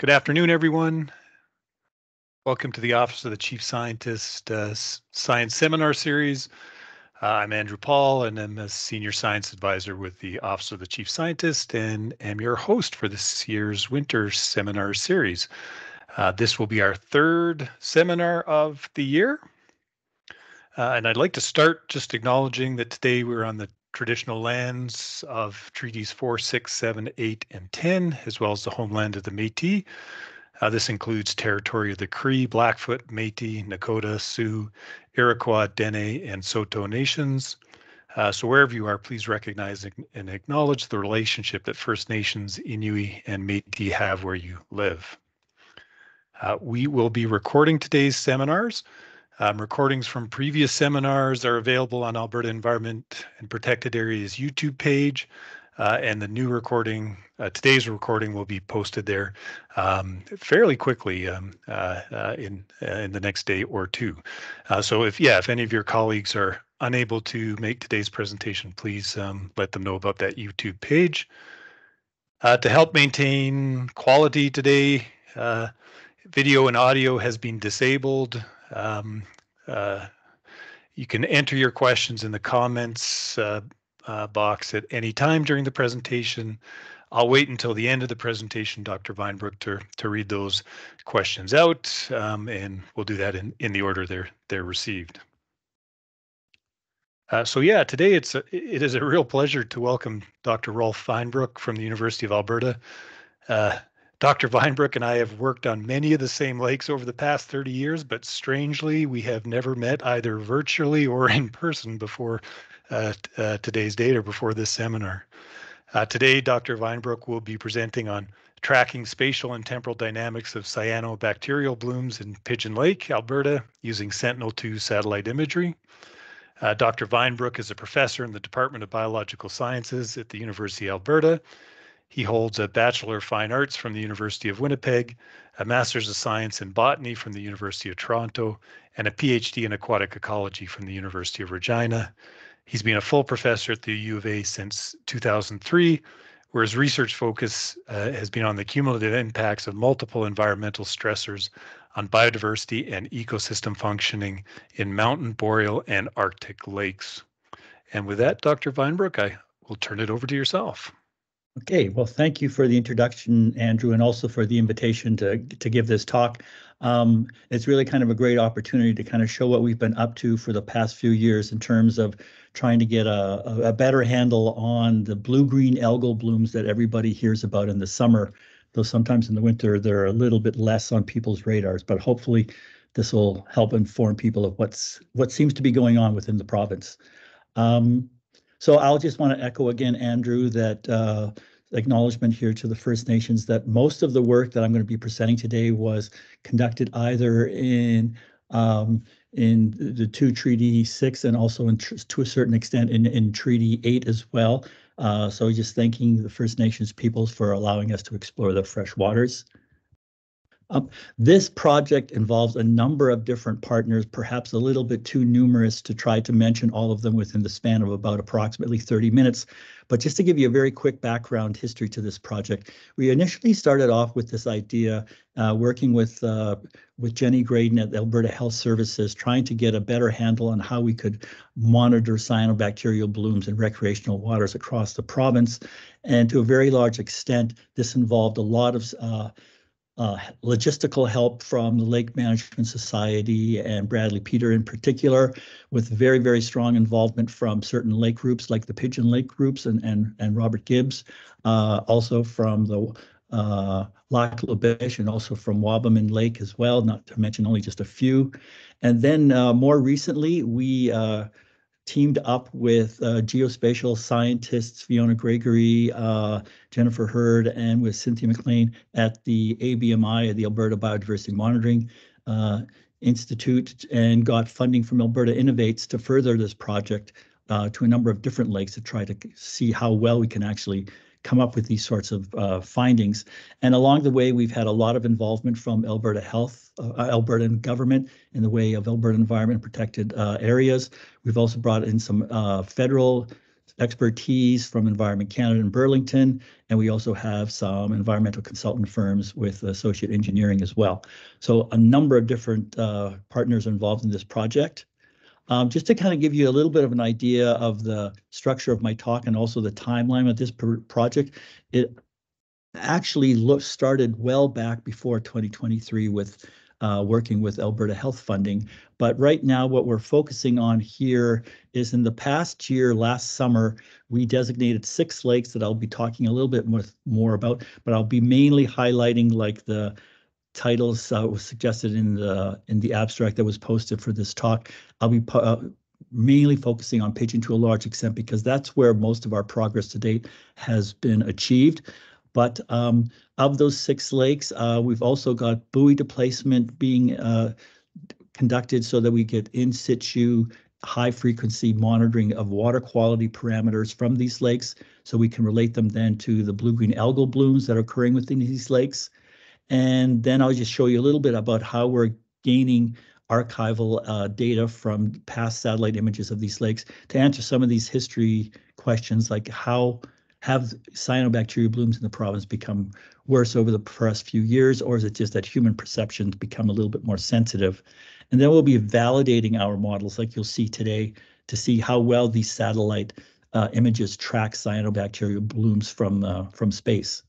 Good afternoon, everyone. Welcome to the Office of the Chief Scientist uh, Science Seminar Series. Uh, I'm Andrew Paul, and I'm a Senior Science Advisor with the Office of the Chief Scientist and am your host for this year's Winter Seminar Series. Uh, this will be our third seminar of the year. Uh, and I'd like to start just acknowledging that today we're on the traditional lands of treaties 4, 6, 7, 8, and 10, as well as the homeland of the Métis. Uh, this includes territory of the Cree, Blackfoot, Métis, Nakota, Sioux, Iroquois, Dene, and Saulteaux nations. Uh, so wherever you are, please recognize and acknowledge the relationship that First Nations, Inuit, and Métis have where you live. Uh, we will be recording today's seminars. Um, recordings from previous seminars are available on Alberta Environment and Protected Areas YouTube page. Uh, and the new recording, uh, today's recording will be posted there um, fairly quickly um, uh, uh in uh, in the next day or two. Uh, so if yeah, if any of your colleagues are unable to make today's presentation, please um, let them know about that YouTube page. to help maintain quality today, video and audio has been disabled. Um, uh, you can enter your questions in the comments uh, uh, box at any time during the presentation. I'll wait until the end of the presentation, Dr. Vinebrooke, to, to read those questions out, um, and we'll do that in, in the order they're, they're received. Uh, so yeah, today it's a, it is a real pleasure to welcome Dr. Rolf Vinebrooke from the University of Alberta. Uh, Dr. Vinebrooke and I have worked on many of the same lakes over the past 30 years, but strangely, we have never met either virtually or in person before uh, uh, today's date or before this seminar. Uh, today, Dr. Vinebrooke will be presenting on tracking spatial and temporal dynamics of cyanobacterial blooms in Pigeon Lake, Alberta, using Sentinel-2 satellite imagery. Uh, Dr. Vinebrooke is a professor in the Department of Biological Sciences at the University of Alberta he holds a Bachelor of Fine Arts from the University of Winnipeg, a Master's of Science in Botany from the University of Toronto, and a PhD in Aquatic Ecology from the University of Regina. He's been a full professor at the U of A since 2003, where his research focus uh, has been on the cumulative impacts of multiple environmental stressors on biodiversity and ecosystem functioning in mountain, boreal, and Arctic lakes. And with that, Dr. Vinebrooke, I will turn it over to yourself. Okay, well, thank you for the introduction, Andrew, and also for the invitation to to give this talk. Um, it's really kind of a great opportunity to kind of show what we've been up to for the past few years in terms of trying to get a, a better handle on the blue-green algal blooms that everybody hears about in the summer, though sometimes in the winter they're a little bit less on people's radars, but hopefully this will help inform people of what's what seems to be going on within the province. Um, so I'll just want to echo again, Andrew, that uh, acknowledgement here to the First Nations that most of the work that I'm going to be presenting today was conducted either in um, in the two Treaty 6 and also in to a certain extent in, in Treaty 8 as well. Uh, so just thanking the First Nations peoples for allowing us to explore the fresh waters. This project involves a number of different partners, perhaps a little bit too numerous to try to mention all of them within the span of about approximately 30 minutes. But just to give you a very quick background history to this project, we initially started off with this idea, uh, working with uh, with Jenny Graydon at Alberta Health Services, trying to get a better handle on how we could monitor cyanobacterial blooms in recreational waters across the province. And to a very large extent, this involved a lot of uh, uh, logistical help from the Lake Management Society and Bradley Peter in particular, with very, very strong involvement from certain lake groups like the Pigeon Lake groups and, and, and Robert Gibbs, uh, also from the uh, Lac La and also from Wabamun Lake as well, not to mention only just a few. And then uh, more recently, we uh, teamed up with uh, geospatial scientists Fiona Gregory, uh, Jennifer Hird, and with Cynthia McLean at the ABMI, the Alberta Biodiversity Monitoring uh, Institute, and got funding from Alberta Innovates to further this project uh, to a number of different lakes to try to see how well we can actually come up with these sorts of uh, findings. And along the way, we've had a lot of involvement from Alberta Health, uh, Alberta government in the way of Alberta Environment Protected uh, Areas. We've also brought in some uh, federal expertise from Environment Canada in Burlington, and we also have some environmental consultant firms with associate engineering as well. So a number of different uh, partners involved in this project. Um, just to kind of give you a little bit of an idea of the structure of my talk and also the timeline of this project, it actually look, started well back before 2023 with uh, working with Alberta Health Funding. But right now, what we're focusing on here is in the past year, last summer, we designated six lakes that I'll be talking a little bit more, more about, but I'll be mainly highlighting like the titles uh, was suggested in the in the abstract that was posted for this talk. I'll be uh, mainly focusing on Pigeon to a large extent because that's where most of our progress to date has been achieved. But um, of those six lakes, uh, we've also got buoy displacement being uh, conducted so that we get in situ high frequency monitoring of water quality parameters from these lakes so we can relate them then to the blue-green algal blooms that are occurring within these lakes. And then I'll just show you a little bit about how we're gaining archival uh, data from past satellite images of these lakes to answer some of these history questions like how have cyanobacteria blooms in the province become worse over the past few years, or is it just that human perceptions become a little bit more sensitive? And then we'll be validating our models like you'll see today to see how well these satellite uh, images track cyanobacteria blooms from, uh, from space.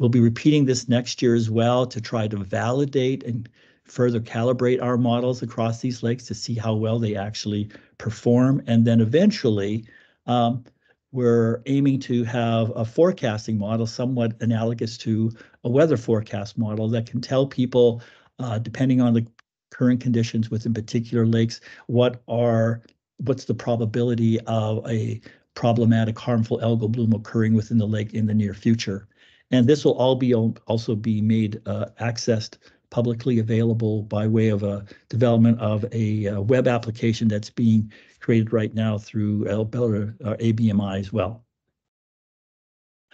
We'll be repeating this next year as well to try to validate and further calibrate our models across these lakes to see how well they actually perform. And then eventually, um, we're aiming to have a forecasting model somewhat analogous to a weather forecast model that can tell people, uh, depending on the current conditions within particular lakes, what are what's the probability of a problematic harmful algal bloom occurring within the lake in the near future. And this will all be also be made uh, accessed publicly available by way of a development of a uh, web application that's being created right now through Alberta uh, ABMI as well.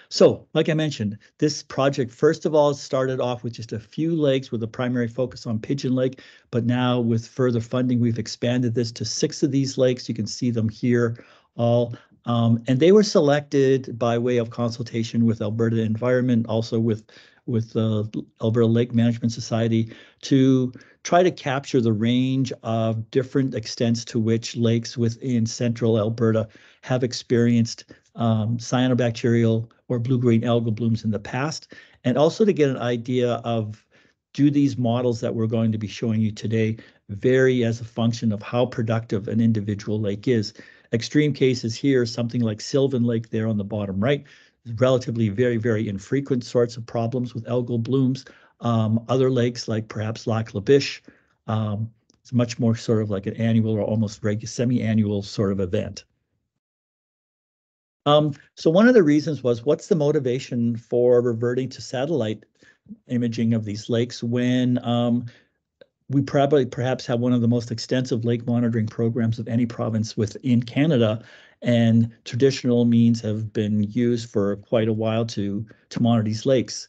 So, like I mentioned, this project, first of all, started off with just a few lakes with a primary focus on Pigeon Lake, but now with further funding, we've expanded this to six of these lakes. You can see them here all um, and they were selected by way of consultation with Alberta Environment, also with with the Alberta Lake Management Society to try to capture the range of different extents to which lakes within central Alberta have experienced um, cyanobacterial or blue-green algal blooms in the past, and also to get an idea of do these models that we're going to be showing you today vary as a function of how productive an individual lake is. Extreme cases here, something like Sylvan Lake there on the bottom right, relatively very, very infrequent sorts of problems with algal blooms. Um, other lakes like perhaps Lac La Biche, um, it's much more sort of like an annual or almost semi-annual sort of event. Um, so one of the reasons was what's the motivation for reverting to satellite imaging of these lakes when um, we probably perhaps have one of the most extensive lake monitoring programs of any province within Canada, and traditional means have been used for quite a while to to monitor these lakes.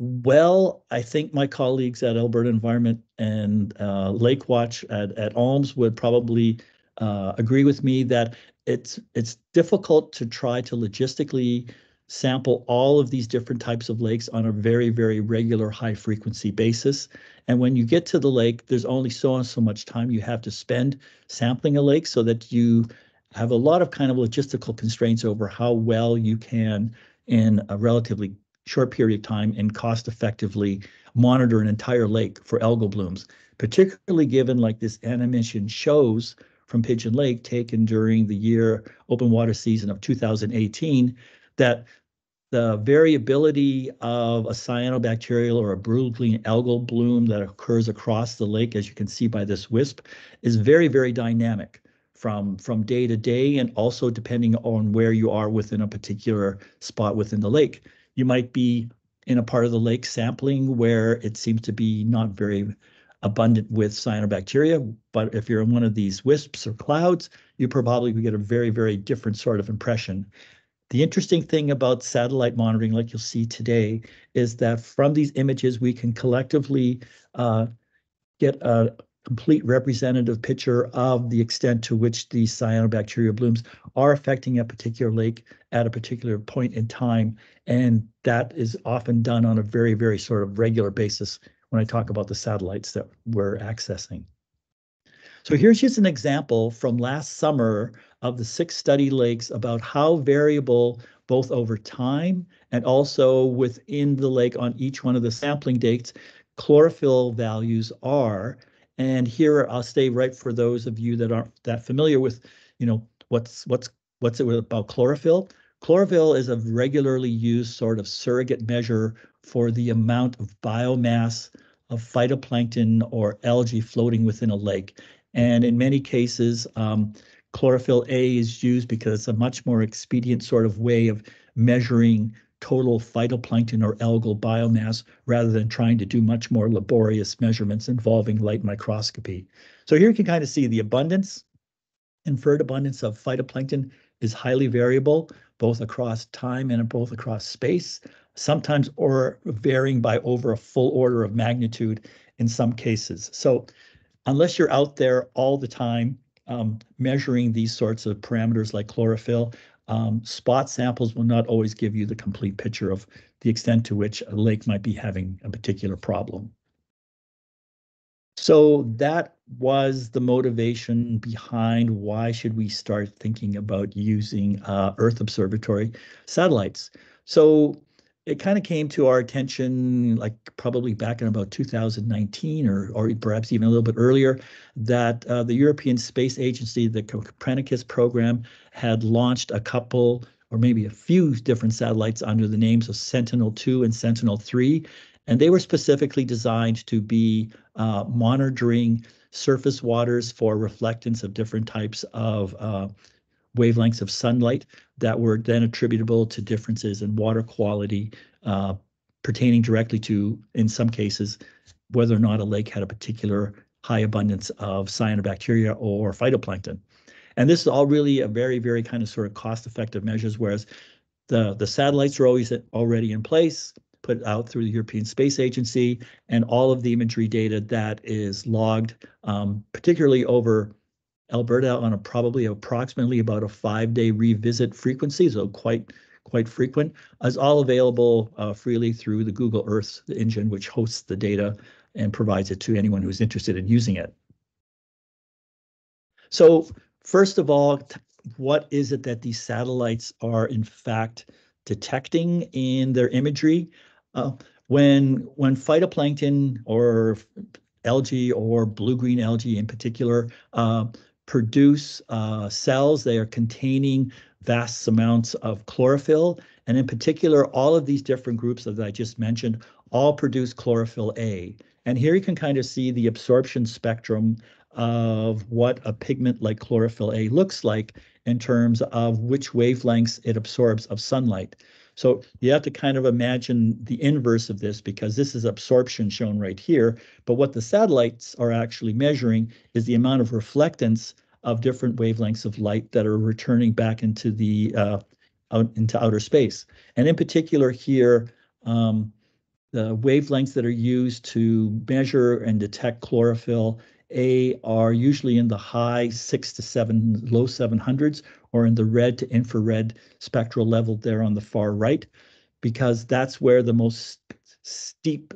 Well, I think my colleagues at Alberta Environment and uh, Lake Watch at, at ALMS would probably uh, agree with me that it's it's difficult to try to logistically sample all of these different types of lakes on a very, very regular high frequency basis. And when you get to the lake, there's only so and so much time you have to spend sampling a lake so that you have a lot of kind of logistical constraints over how well you can, in a relatively short period of time and cost effectively monitor an entire lake for algal blooms, particularly given like this animation shows from Pigeon Lake taken during the year open water season of 2018 that the variability of a cyanobacterial or a blue-green algal bloom that occurs across the lake, as you can see by this wisp, is very, very dynamic from, from day to day and also depending on where you are within a particular spot within the lake. You might be in a part of the lake sampling where it seems to be not very abundant with cyanobacteria, but if you're in one of these wisps or clouds, you probably get a very, very different sort of impression. The interesting thing about satellite monitoring, like you'll see today, is that from these images, we can collectively uh, get a complete representative picture of the extent to which the cyanobacteria blooms are affecting a particular lake at a particular point in time. And that is often done on a very, very sort of regular basis when I talk about the satellites that we're accessing. So here's just an example from last summer of the six study lakes about how variable both over time and also within the lake on each one of the sampling dates chlorophyll values are and here I'll stay right for those of you that aren't that familiar with, you know, what's what's what's it about chlorophyll. Chlorophyll is a regularly used sort of surrogate measure for the amount of biomass of phytoplankton or algae floating within a lake. And in many cases, um, chlorophyll A is used because it's a much more expedient sort of way of measuring total phytoplankton or algal biomass rather than trying to do much more laborious measurements involving light microscopy. So here you can kind of see the abundance, inferred abundance of phytoplankton is highly variable, both across time and both across space, sometimes or varying by over a full order of magnitude in some cases. So unless you're out there all the time um, measuring these sorts of parameters like chlorophyll, um, spot samples will not always give you the complete picture of the extent to which a lake might be having a particular problem. So that was the motivation behind why should we start thinking about using uh, Earth Observatory satellites. So it kind of came to our attention, like probably back in about 2019 or, or perhaps even a little bit earlier, that uh, the European Space Agency, the Copernicus program, had launched a couple or maybe a few different satellites under the names of Sentinel-2 and Sentinel-3. And they were specifically designed to be uh, monitoring surface waters for reflectance of different types of uh, wavelengths of sunlight that were then attributable to differences in water quality uh, pertaining directly to, in some cases, whether or not a lake had a particular high abundance of cyanobacteria or phytoplankton. And this is all really a very, very kind of sort of cost-effective measures, whereas the, the satellites are always already in place, put out through the European Space Agency, and all of the imagery data that is logged, um, particularly over Alberta on a probably approximately about a five-day revisit frequency, so quite quite frequent, is all available uh, freely through the Google Earth engine, which hosts the data and provides it to anyone who's interested in using it. So first of all, what is it that these satellites are in fact detecting in their imagery? Uh, when when phytoplankton or algae or blue-green algae in particular uh, produce uh, cells. They are containing vast amounts of chlorophyll. And in particular, all of these different groups that I just mentioned all produce chlorophyll A. And here you can kind of see the absorption spectrum of what a pigment like chlorophyll A looks like in terms of which wavelengths it absorbs of sunlight. So you have to kind of imagine the inverse of this because this is absorption shown right here. But what the satellites are actually measuring is the amount of reflectance of different wavelengths of light that are returning back into the uh, out into outer space. And in particular here, um, the wavelengths that are used to measure and detect chlorophyll A are usually in the high six to seven, low 700s, or in the red to infrared spectral level there on the far right, because that's where the most steep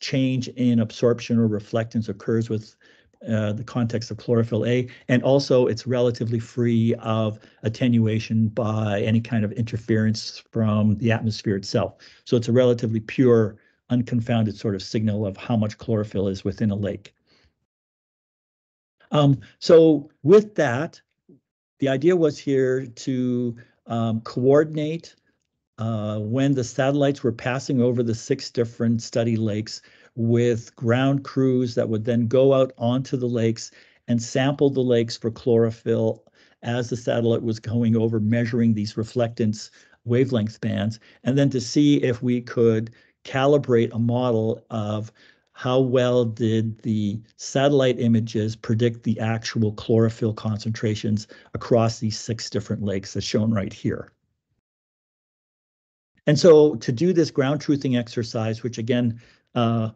change in absorption or reflectance occurs with uh, the context of chlorophyll A, and also it's relatively free of attenuation by any kind of interference from the atmosphere itself. So it's a relatively pure, unconfounded sort of signal of how much chlorophyll is within a lake. Um, so with that, the idea was here to um, coordinate uh, when the satellites were passing over the six different study lakes with ground crews that would then go out onto the lakes and sample the lakes for chlorophyll as the satellite was going over measuring these reflectance wavelength bands, and then to see if we could calibrate a model of how well did the satellite images predict the actual chlorophyll concentrations across these six different lakes as shown right here. And so to do this ground truthing exercise, which again, uh,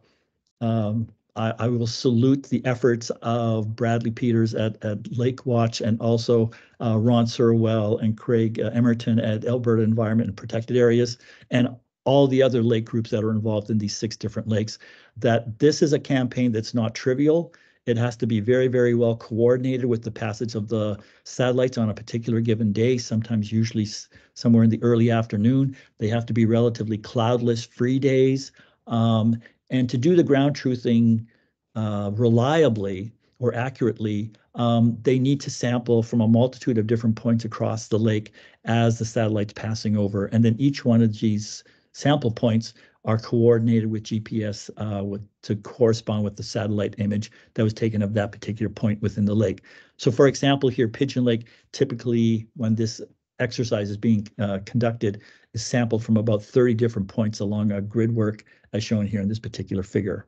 um, I, I will salute the efforts of Bradley Peters at, at Lake Watch and also uh, Ron Zurawell and Craig uh, Emmerton at Alberta Environment and Protected Areas and all the other lake groups that are involved in these six different lakes, that this is a campaign that's not trivial. It has to be very, very well coordinated with the passage of the satellites on a particular given day, sometimes usually somewhere in the early afternoon. They have to be relatively cloudless, free days. Um, and to do the ground truthing uh, reliably or accurately, um, they need to sample from a multitude of different points across the lake as the satellite's passing over. And then each one of these sample points are coordinated with GPS uh, with, to correspond with the satellite image that was taken of that particular point within the lake. So for example, here, Pigeon Lake, typically when this exercise is being uh, conducted, is sampled from about 30 different points along a grid work as shown here in this particular figure.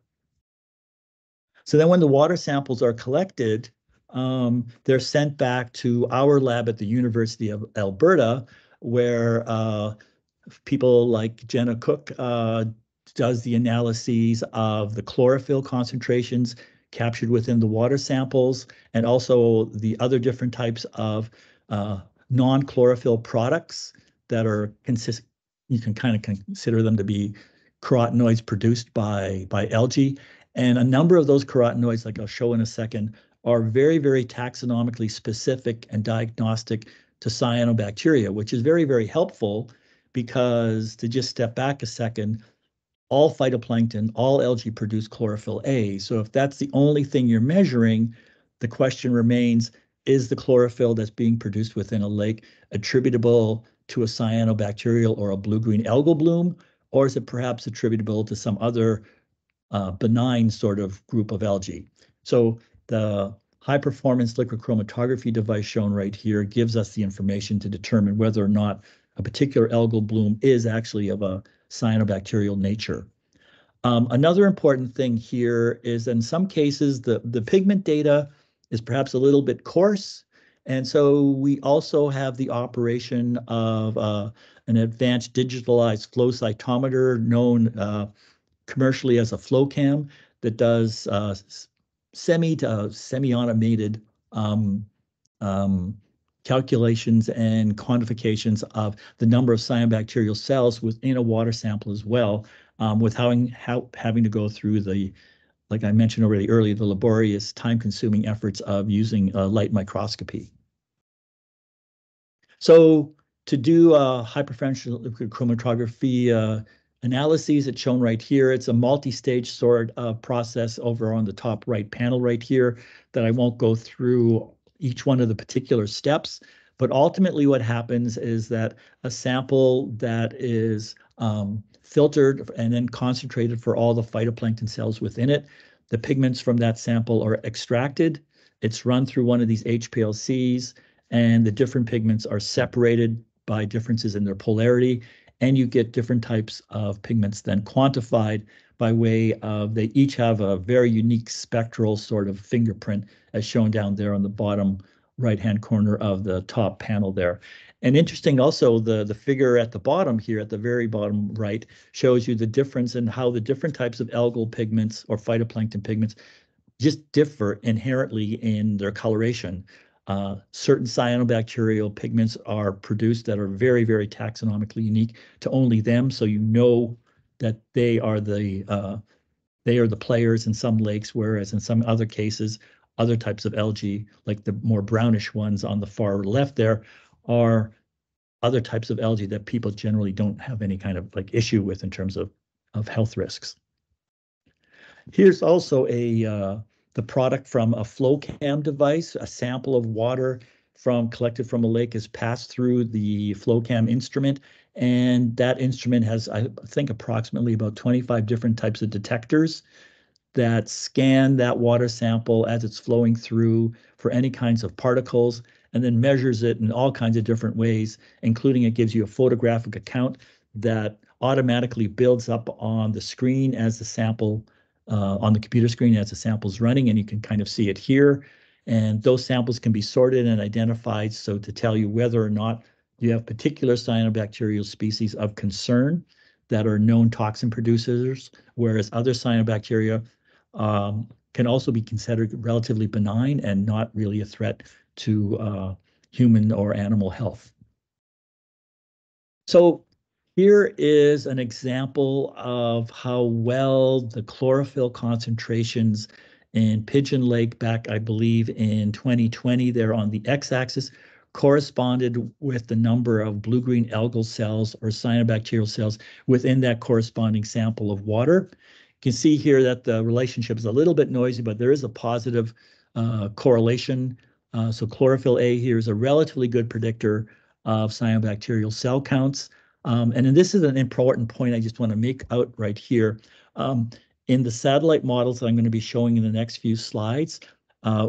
So then when the water samples are collected, um, they're sent back to our lab at the University of Alberta, where uh, people like Jenna Cook uh, does the analyses of the chlorophyll concentrations captured within the water samples and also the other different types of uh, non-chlorophyll products that are consist you can kind of consider them to be carotenoids produced by by algae. And a number of those carotenoids like I'll show in a second are very very taxonomically specific and diagnostic to cyanobacteria which is very very helpful because to just step back a second, all phytoplankton, all algae produce chlorophyll A. So if that's the only thing you're measuring, the question remains, is the chlorophyll that's being produced within a lake attributable to a cyanobacterial or a blue-green algal bloom, or is it perhaps attributable to some other uh, benign sort of group of algae? So the high performance liquid chromatography device shown right here gives us the information to determine whether or not a particular algal bloom is actually of a cyanobacterial nature. Um, another important thing here is in some cases, the, the pigment data is perhaps a little bit coarse. And so we also have the operation of uh, an advanced digitalized flow cytometer known uh, commercially as a FlowCam that does uh, semi to uh, semi-automated um, um, calculations and quantifications of the number of cyanobacterial cells within a water sample as well, um, with having, how, having to go through the, like I mentioned already earlier, the laborious time-consuming efforts of using uh, light microscopy. So to do a high preferential liquid chromatography uh, analyses, it's shown right here. It's a multi-stage sort of process over on the top right panel right here that I won't go through each one of the particular steps. But ultimately, what happens is that a sample that is um, filtered and then concentrated for all the phytoplankton cells within it, the pigments from that sample are extracted. It's run through one of these HPLCs, and the different pigments are separated by differences in their polarity, and you get different types of pigments then quantified by way of they each have a very unique spectral sort of fingerprint as shown down there on the bottom right-hand corner of the top panel there. And interesting also, the, the figure at the bottom here, at the very bottom right, shows you the difference in how the different types of algal pigments or phytoplankton pigments just differ inherently in their coloration. Uh, certain cyanobacterial pigments are produced that are very, very taxonomically unique to only them. So you know that they are the uh, they are the players in some lakes, whereas in some other cases, other types of algae, like the more brownish ones on the far left there, are other types of algae that people generally don't have any kind of like issue with in terms of of health risks. Here's also a uh, the product from a FlowCam device, a sample of water from collected from a lake is passed through the FlowCam instrument and that instrument has, I think, approximately about 25 different types of detectors that scan that water sample as it's flowing through for any kinds of particles and then measures it in all kinds of different ways, including it gives you a photographic account that automatically builds up on the screen as the sample, uh, on the computer screen as the sample is running, and you can kind of see it here. And those samples can be sorted and identified so to tell you whether or not you have particular cyanobacterial species of concern that are known toxin producers, whereas other cyanobacteria um, can also be considered relatively benign and not really a threat to uh, human or animal health. So here is an example of how well the chlorophyll concentrations in Pigeon Lake back, I believe, in 2020, they're on the x-axis, corresponded with the number of blue-green algal cells or cyanobacterial cells within that corresponding sample of water. You can see here that the relationship is a little bit noisy, but there is a positive uh, correlation. Uh, so chlorophyll A here is a relatively good predictor of cyanobacterial cell counts. Um, and this is an important point I just want to make out right here. Um, in the satellite models that I'm going to be showing in the next few slides,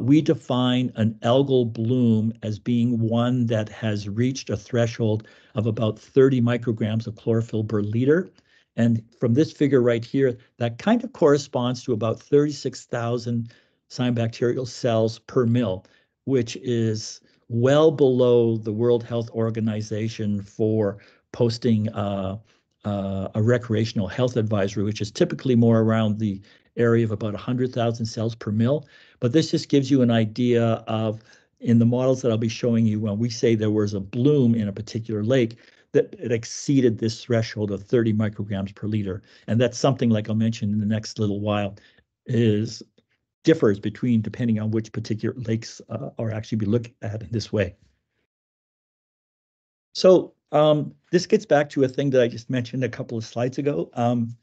we define an algal bloom as being one that has reached a threshold of about 30 micrograms of chlorophyll per liter. And from this figure right here, that kind of corresponds to about 36,000 cyanobacterial cells per mil, which is well below the World Health Organization for posting uh, uh, a recreational health advisory, which is typically more around the area of about 100,000 cells per mil. But this just gives you an idea of, in the models that I'll be showing you, when we say there was a bloom in a particular lake, that it exceeded this threshold of 30 micrograms per liter. And that's something, like I'll mention in the next little while, is differs between depending on which particular lakes uh, are actually be looked at in this way. So um, this gets back to a thing that I just mentioned a couple of slides ago. Um,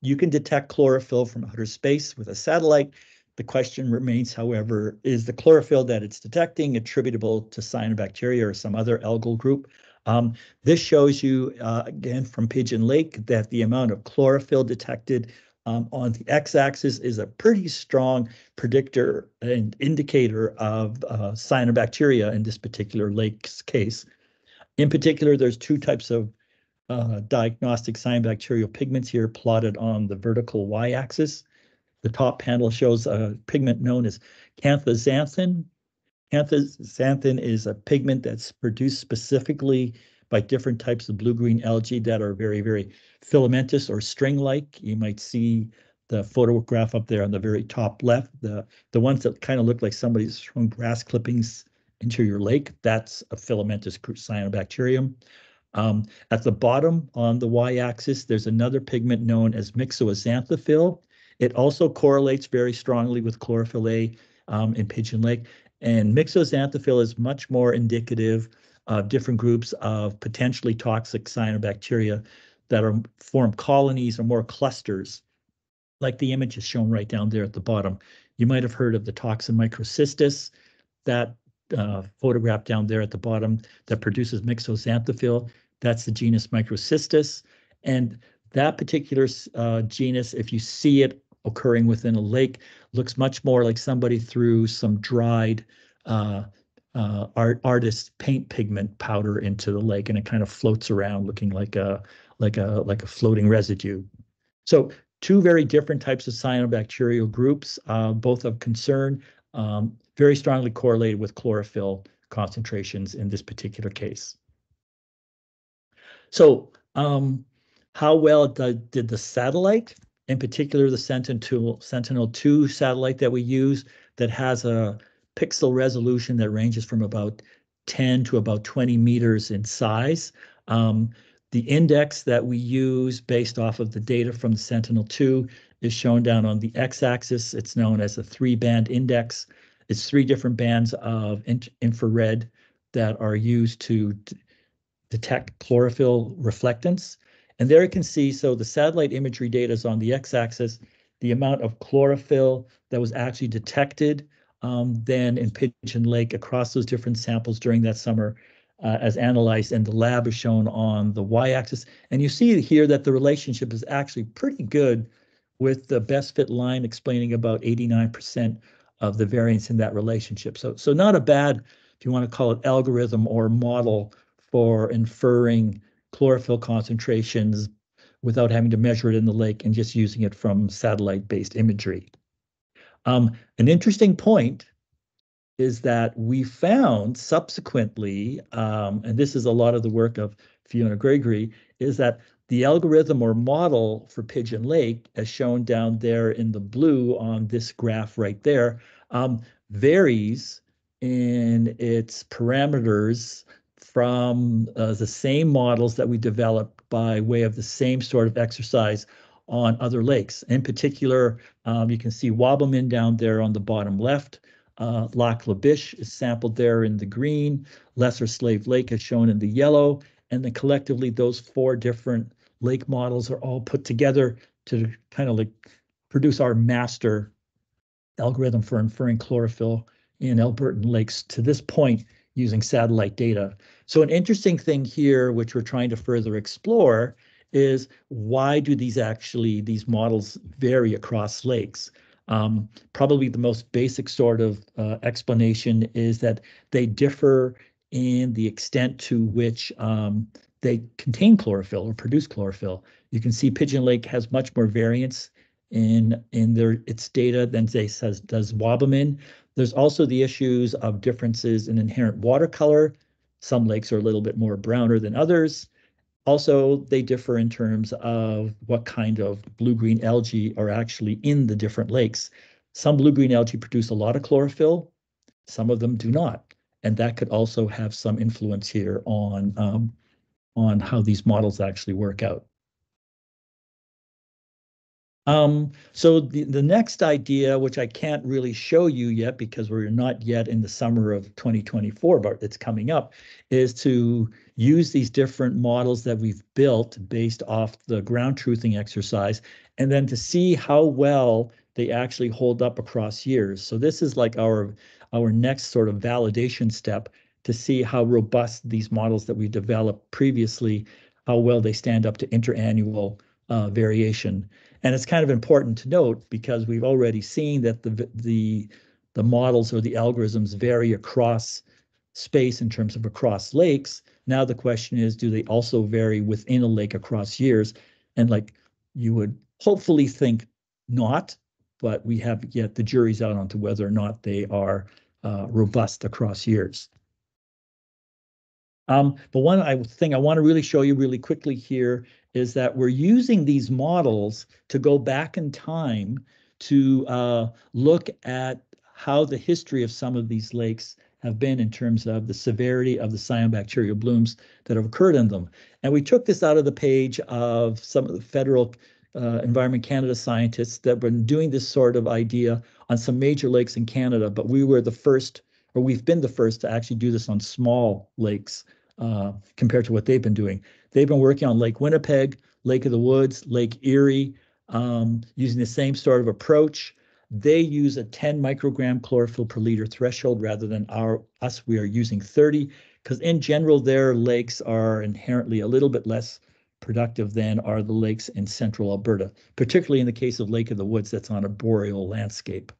you can detect chlorophyll from outer space with a satellite. The question remains, however, is the chlorophyll that it's detecting attributable to cyanobacteria or some other algal group? Um, this shows you, uh, again, from Pigeon Lake, that the amount of chlorophyll detected um, on the x-axis is a pretty strong predictor and indicator of uh, cyanobacteria in this particular lake's case. In particular, there's two types of uh, diagnostic cyanobacterial pigments here plotted on the vertical y-axis. The top panel shows a pigment known as canthaxanthin. Canthaxanthin is a pigment that's produced specifically by different types of blue-green algae that are very, very filamentous or string-like. You might see the photograph up there on the very top left, the, the ones that kind of look like somebody's thrown grass clippings into your lake, that's a filamentous cyanobacterium. Um, at the bottom on the y-axis, there's another pigment known as myxoxanthophyll. It also correlates very strongly with chlorophyll A um, in Pigeon Lake. And myxoxanthophyll is much more indicative of different groups of potentially toxic cyanobacteria that are form colonies or more clusters, like the image is shown right down there at the bottom. You might have heard of the toxin microcystis. That uh, photograph down there at the bottom that produces myxoxanthophyll. That's the genus Microcystis. And that particular uh, genus, if you see it occurring within a lake, looks much more like somebody threw some dried uh, uh, art artist paint pigment powder into the lake, and it kind of floats around, looking like a like a like a floating residue. So two very different types of cyanobacterial groups, uh, both of concern um, very strongly correlated with chlorophyll concentrations in this particular case. So um, how well did, did the satellite, in particular the Sentinel, Sentinel-2 satellite that we use that has a pixel resolution that ranges from about 10 to about 20 meters in size. Um, the index that we use based off of the data from the Sentinel-2 is shown down on the x-axis. It's known as a three-band index. It's three different bands of in infrared that are used to detect chlorophyll reflectance. And there you can see, so the satellite imagery data is on the x-axis, the amount of chlorophyll that was actually detected um, then in Pigeon Lake across those different samples during that summer uh, as analyzed and the lab is shown on the y-axis. And you see here that the relationship is actually pretty good with the best fit line explaining about 89% of the variance in that relationship. So, so not a bad, if you want to call it algorithm or model for inferring chlorophyll concentrations without having to measure it in the lake and just using it from satellite-based imagery. Um, an interesting point is that we found subsequently, um, and this is a lot of the work of Fiona Gregory, is that the algorithm or model for Pigeon Lake, as shown down there in the blue on this graph right there, um, varies in its parameters from uh, the same models that we developed by way of the same sort of exercise on other lakes. In particular, um, you can see Wabamun down there on the bottom left. Uh, Lac La Biche is sampled there in the green. Lesser Slave Lake is shown in the yellow. And then collectively, those four different lake models are all put together to kind of like produce our master algorithm for inferring chlorophyll in Albertan lakes to this point using satellite data. So an interesting thing here, which we're trying to further explore, is why do these actually, these models vary across lakes? Um, probably the most basic sort of uh, explanation is that they differ in the extent to which um, they contain chlorophyll or produce chlorophyll. You can see Pigeon Lake has much more variance in in their its data than say says does Wabamun. There's also the issues of differences in inherent watercolor. Some lakes are a little bit more browner than others. Also, they differ in terms of what kind of blue-green algae are actually in the different lakes. Some blue-green algae produce a lot of chlorophyll, some of them do not. And that could also have some influence here on um, on how these models actually work out. Um, so the, the next idea, which I can't really show you yet because we're not yet in the summer of 2024, but it's coming up, is to use these different models that we've built based off the ground truthing exercise, and then to see how well they actually hold up across years. So this is like our our next sort of validation step to see how robust these models that we developed previously, how well they stand up to interannual uh, variation. And it's kind of important to note because we've already seen that the models or the algorithms vary across space in terms of across lakes. Now the question is, do they also vary within a lake across years? And like you would hopefully think not, but we have yet the jury's out onto whether or not they are uh, robust across years. Um, but one I, thing I want to really show you really quickly here is that we're using these models to go back in time to uh, look at how the history of some of these lakes have been in terms of the severity of the cyanobacterial blooms that have occurred in them. And we took this out of the page of some of the federal uh, Environment Canada scientists that have been doing this sort of idea on some major lakes in Canada, but we were the first, or we've been the first to actually do this on small lakes uh, compared to what they've been doing. They've been working on Lake Winnipeg, Lake of the Woods, Lake Erie, um, using the same sort of approach. They use a 10 microgram chlorophyll per liter threshold rather than our us. We are using 30 because in general, their lakes are inherently a little bit less productive than are the lakes in central Alberta, particularly in the case of Lake of the Woods that's on a boreal landscape.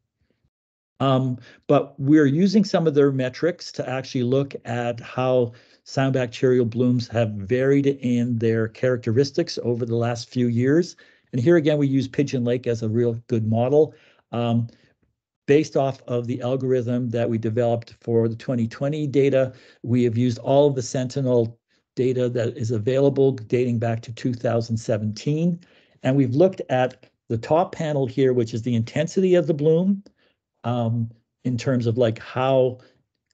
Um, but we're using some of their metrics to actually look at how cyanobacterial blooms have varied in their characteristics over the last few years. And here again, we use Pigeon Lake as a real good model. Um, based off of the algorithm that we developed for the 2020 data, we have used all of the Sentinel data that is available dating back to 2017. And we've looked at the top panel here, which is the intensity of the bloom um, in terms of like how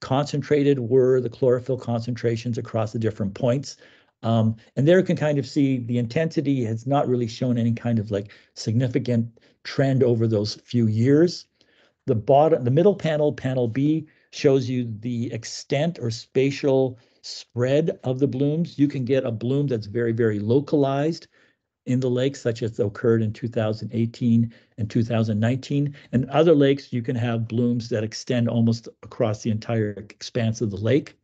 concentrated were the chlorophyll concentrations across the different points. Um, and there you can kind of see the intensity has not really shown any kind of like significant trend over those few years. The bottom, the middle panel, panel B, shows you the extent or spatial spread of the blooms. You can get a bloom that's very, very localized in the lakes, such as occurred in 2018 and 2019. And other lakes, you can have blooms that extend almost across the entire expanse of the lake.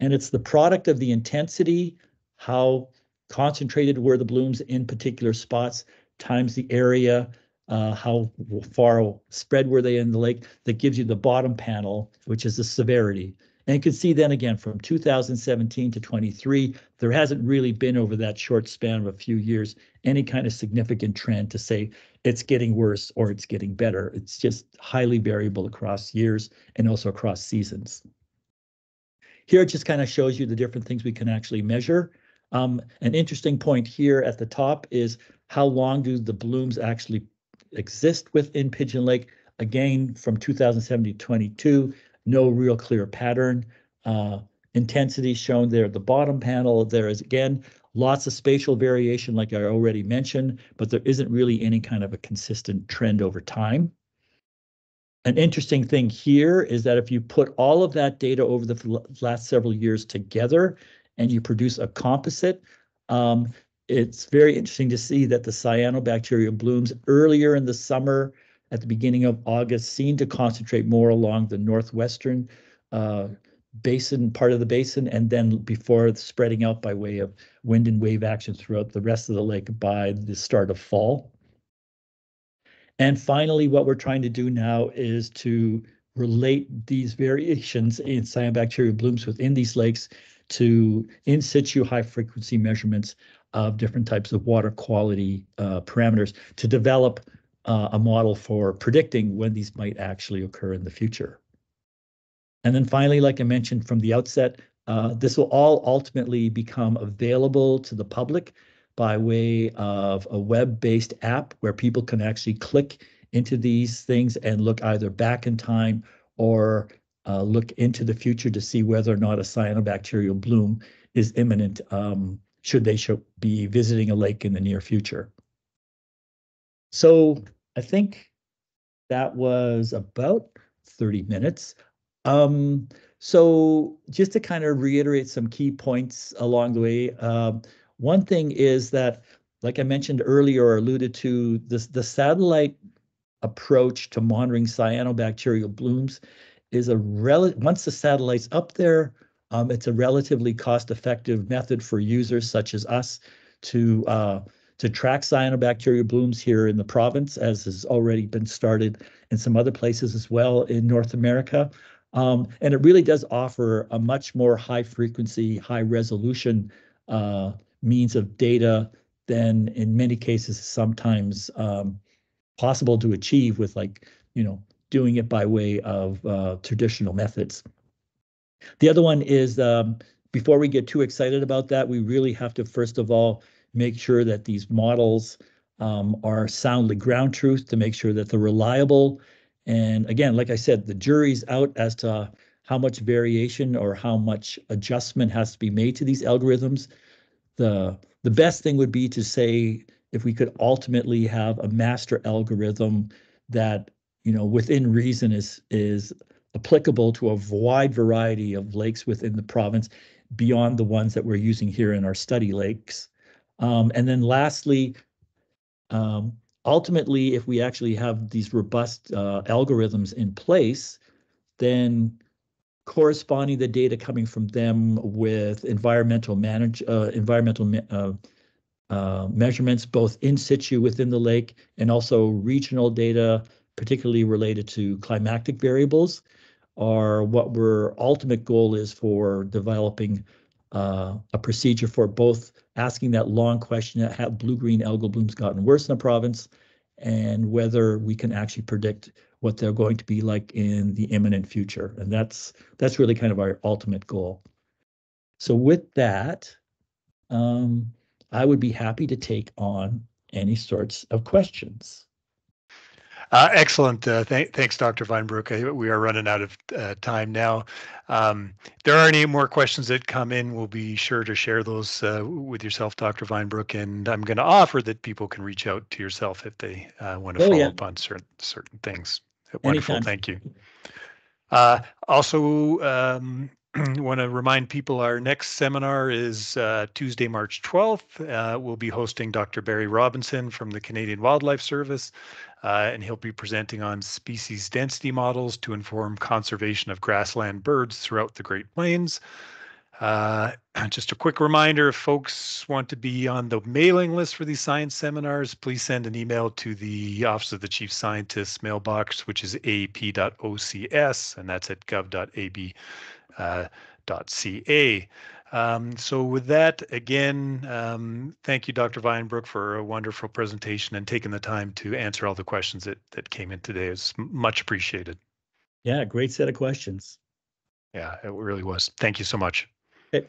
And it's the product of the intensity, how concentrated were the blooms in particular spots, times the area, uh, how far spread were they in the lake, that gives you the bottom panel, which is the severity. And you can see then again from 2017 to 23, there hasn't really been over that short span of a few years any kind of significant trend to say it's getting worse or it's getting better. It's just highly variable across years and also across seasons. Here it just kind of shows you the different things we can actually measure. Um, an interesting point here at the top is how long do the blooms actually exist within Pigeon Lake? Again, from 2007 to 22, no real clear pattern. Uh, intensity shown there at the bottom panel. There is again lots of spatial variation, like I already mentioned, but there isn't really any kind of a consistent trend over time. An interesting thing here is that if you put all of that data over the last several years together and you produce a composite, um, it's very interesting to see that the cyanobacteria blooms earlier in the summer at the beginning of August seem to concentrate more along the northwestern uh, basin, part of the basin, and then before spreading out by way of wind and wave action throughout the rest of the lake by the start of fall. And finally, what we're trying to do now is to relate these variations in cyanobacteria blooms within these lakes to in situ high frequency measurements of different types of water quality uh, parameters to develop uh, a model for predicting when these might actually occur in the future. And then finally, like I mentioned from the outset, uh, this will all ultimately become available to the public by way of a web-based app where people can actually click into these things and look either back in time or uh, look into the future to see whether or not a cyanobacterial bloom is imminent um, should they show, be visiting a lake in the near future. So I think that was about 30 minutes. Um, so just to kind of reiterate some key points along the way, um, one thing is that, like I mentioned earlier or alluded to, this the satellite approach to monitoring cyanobacterial blooms is a rel once the satellite's up there, um, it's a relatively cost-effective method for users such as us to uh, to track cyanobacteria blooms here in the province, as has already been started in some other places as well in North America. Um, and it really does offer a much more high frequency, high resolution uh, means of data than in many cases sometimes um, possible to achieve with like, you know, doing it by way of uh, traditional methods. The other one is um, before we get too excited about that, we really have to first of all make sure that these models um, are soundly ground truth to make sure that they're reliable and again, like I said, the jury's out as to how much variation or how much adjustment has to be made to these algorithms. The, the best thing would be to say if we could ultimately have a master algorithm that, you know, within reason is, is applicable to a wide variety of lakes within the province beyond the ones that we're using here in our study lakes. Um, and then lastly, um, ultimately, if we actually have these robust uh, algorithms in place, then corresponding the data coming from them with environmental manage uh, environmental me uh, uh, measurements, both in situ within the lake and also regional data, particularly related to climatic variables, are what our ultimate goal is for developing uh, a procedure for both asking that long question that have blue-green algal blooms gotten worse in the province and whether we can actually predict what they're going to be like in the imminent future. And that's that's really kind of our ultimate goal. So with that, um, I would be happy to take on any sorts of questions. Uh, excellent. Uh, th thanks, Dr. Vinebrooke. We are running out of uh, time now. Um, there are any more questions that come in, we'll be sure to share those uh, with yourself, Dr. Vinebrooke. And I'm going to offer that people can reach out to yourself if they uh, want to oh, follow yeah. up on certain certain things. Wonderful. Thank you. Uh, also, um, want to remind people our next seminar is uh, Tuesday, March 12th. Uh, we'll be hosting Dr. Barry Robinson from the Canadian Wildlife Service, uh, and he'll be presenting on species density models to inform conservation of grassland birds throughout the Great Plains. Uh, just a quick reminder, if folks want to be on the mailing list for these science seminars, please send an email to the Office of the Chief Scientist mailbox, which is ap.ocs, and that's at gov.ab uh, .ca. Um, so with that, again, um, thank you, Dr. Vinebrooke, for a wonderful presentation and taking the time to answer all the questions that, that came in today. It's much appreciated. Yeah, great set of questions. Yeah, it really was. Thank you so much. Okay.